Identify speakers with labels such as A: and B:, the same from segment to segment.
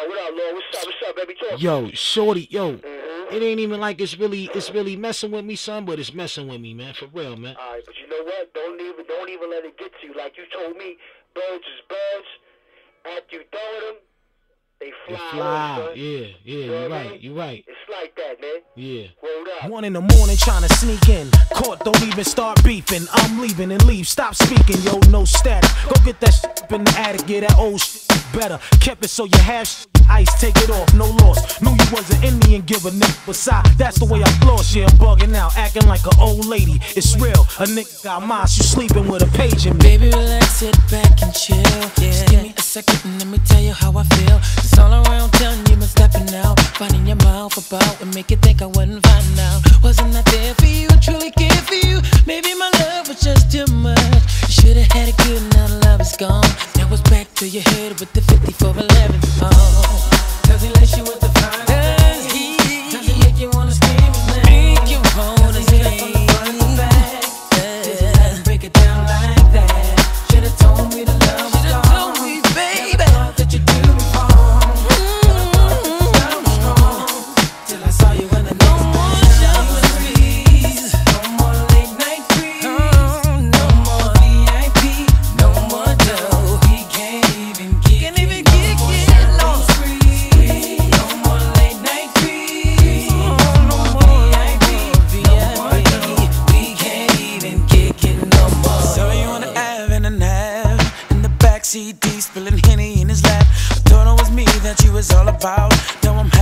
A: Yo, what up, Lord? What's up? What's up, baby? Talk.
B: Yo, shorty, yo.
A: Mm-hmm.
B: It ain't even like it's really it's really messing with me, son, but it's messing with me, man. For real, man.
A: All right, but you know what? Don't even don't even let it get to you. Like you told me, birds is birds. After you throw them, they fly. Off,
B: fly. Yeah, yeah,
A: You
B: you're
A: know
B: right, you're right.
A: It's like that, man.
B: Yeah.
A: Up.
C: One in the morning trying to sneak in. Court don't even start beefing. I'm leaving and leave. Stop speaking, yo, no static. Go get that shit in the attic. Get that old shit better. Kept it so you have. Ice, take it off, no loss. Knew you wasn't in me and give a nigga beside. That's the way I floss, yeah, I'm bugging out, acting like an old lady. It's real, a nigga got mine, you sleeping with a page in me.
D: Baby, relax, sit back and chill. Just give me a second and let me tell you how I feel. It's all around town, you been stepping out. Finding your mouth about and make you think I wouldn't find out. Wasn't I there for you? Truly cared for you. Maybe my love was just too much. Should've had it good, now the love is gone. To your head with the 5411. Oh.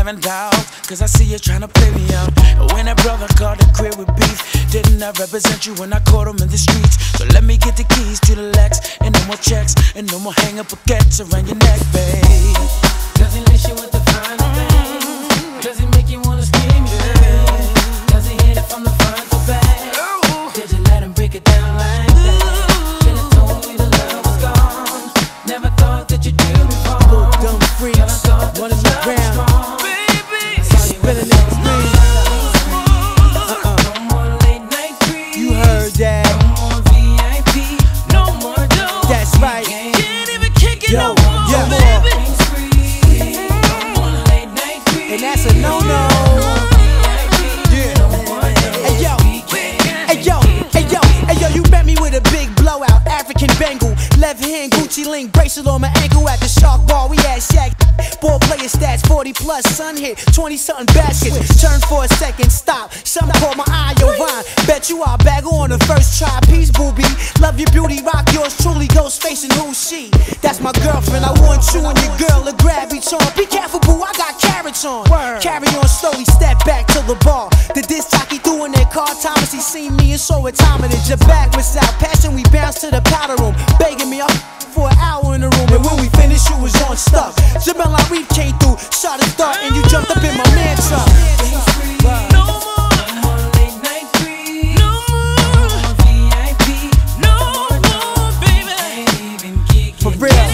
C: Cause I see you trying to play me out. When that brother called the crib with beef Didn't I represent you when I caught him in the streets? So let me get the keys to the Lex And no more checks And no more hang up baguettes around your neck, babe
D: more late night creeps.
C: You heard that
D: No more VIP. No more dough.
C: That's right.
D: Can't even kick it
C: Yo, left hand Gucci link bracelet on my ankle at the Shark Bar. We had Shaq. Ball player stats 40 plus, sun hit 20 something baskets. Turn for a second, stop. Some call my eye your vine. Bet you I'll bag on the first try. Peace, booby. Love your beauty, rock yours truly. Ghost facing who's she? That's my girlfriend. I want you and your girl to grab each on. Be careful, boo. I got carrots on. Carry on slowly, step back to the bar. The disc jockey doing their car Thomas. He seen me and saw it time it. Your back was out. Passion, we bounce to the powder room. Stuck. Jamel Reef came through, shot a start, and you jumped up in my man truck.
D: No more late night creeps. No more VIP. No more, baby.
C: For real,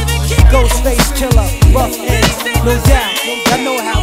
C: Ghostface Killah, Ruff Endz, no doubt. I know how